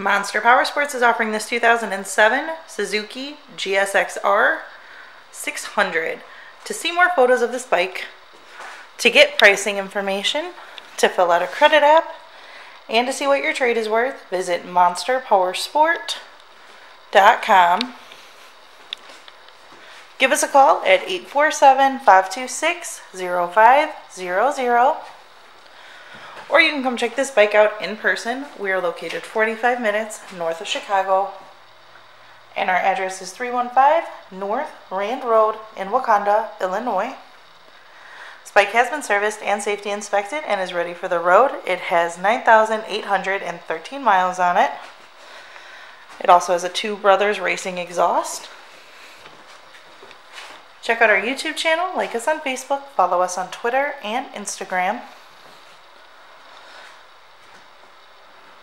Monster Power Sports is offering this 2007 Suzuki GSX-R 600. To see more photos of this bike, to get pricing information, to fill out a credit app, and to see what your trade is worth, visit monsterpowersport.com. Give us a call at 847 526 0500 or you can come check this bike out in person. We are located 45 minutes north of Chicago and our address is 315 North Rand Road in Wauconda, Illinois. This bike has been serviced and safety inspected and is ready for the road. It has 9,813 miles on it. It also has a Two Brothers Racing exhaust. Check out our YouTube channel, like us on Facebook, follow us on Twitter and Instagram.